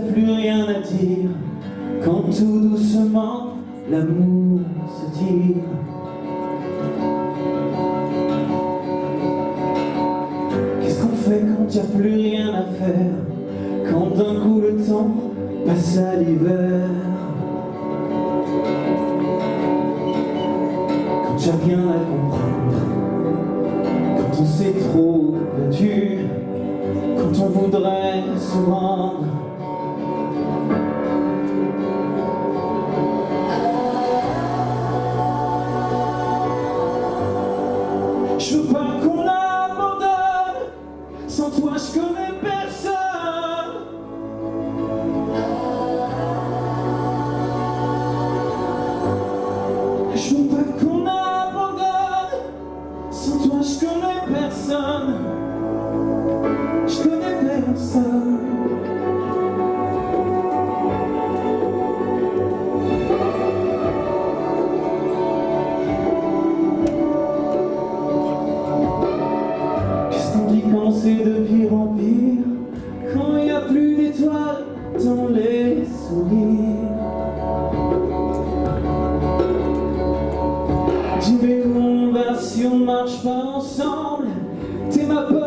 plus rien à dire, quand tout doucement l'amour se tire. Qu'est-ce qu'on fait quand a plus rien à faire, quand d'un coup le temps passe à l'hiver? Quand a rien à comprendre, quand on s'est trop battu, quand on voudrait se rendre. Toi je connais personne. Je veux pas qu'on abandonne, sans toi je connais personne. Je connais personne. C'est de on marche pas ensemble T'es ma pote,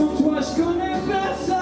Sans toi, je connais personne.